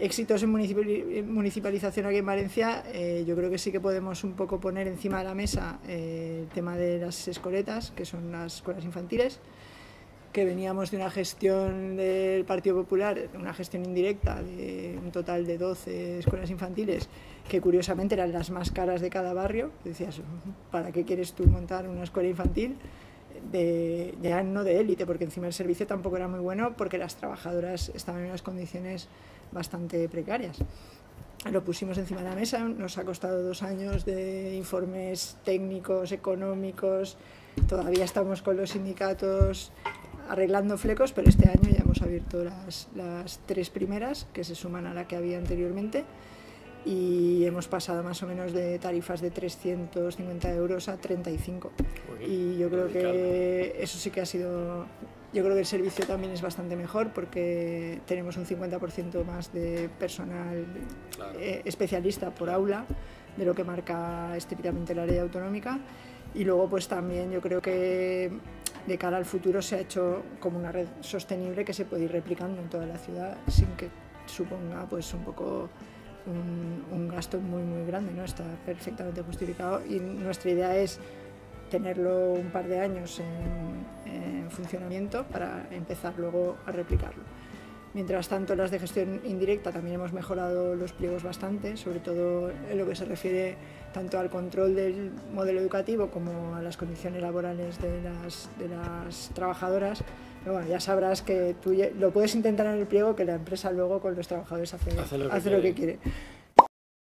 éxitos en municipalización aquí en Valencia, eh, yo creo que sí que podemos un poco poner encima de la mesa eh, el tema de las escoletas, que son las escuelas infantiles, que veníamos de una gestión del Partido Popular, una gestión indirecta de un total de 12 escuelas infantiles, que curiosamente eran las más caras de cada barrio. Decías, ¿para qué quieres tú montar una escuela infantil? De, ya no de élite, porque encima el servicio tampoco era muy bueno, porque las trabajadoras estaban en unas condiciones bastante precarias. Lo pusimos encima de la mesa, nos ha costado dos años de informes técnicos, económicos, todavía estamos con los sindicatos arreglando flecos, pero este año ya hemos abierto las, las tres primeras, que se suman a la que había anteriormente, y hemos pasado más o menos de tarifas de 350 euros a 35. y yo creo que eso sí que ha sido yo creo que el servicio también es bastante mejor porque tenemos un 50% más de personal eh, especialista por aula de lo que marca estrictamente la ley autonómica. Y luego pues también yo creo que de cara al futuro se ha hecho como una red sostenible que se puede ir replicando en toda la ciudad sin que suponga pues un poco un, gasto muy muy grande, ¿no? Está perfectamente justificado y nuestra idea es tenerlo un par de años en, funcionamiento para empezar luego a replicarlo. Mientras tanto, las de gestión indirecta también hemos mejorado los pliegos bastante, sobre todo en lo que se refiere tanto al control del modelo educativo como a las condiciones laborales de las, de las trabajadoras. Pero bueno, ya sabrás que tú lo puedes intentar en el pliego, que la empresa luego con los trabajadores hace, hace, lo, que quiere.